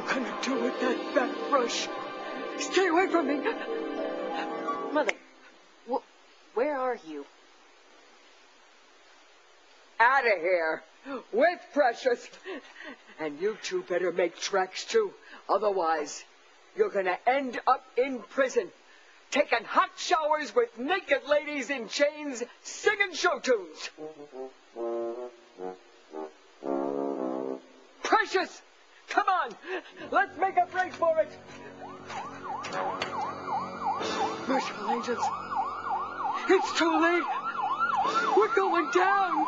you gonna do with that fat brush? Stay away from me. Mother, wh- where are you? Out of here with Precious. And you two better make tracks too. Otherwise, you're gonna end up in prison, taking hot showers with naked ladies in chains, singing show tunes. Precious! Come on! Let's make a break for it! Merciful angels! It's too late! We're going down!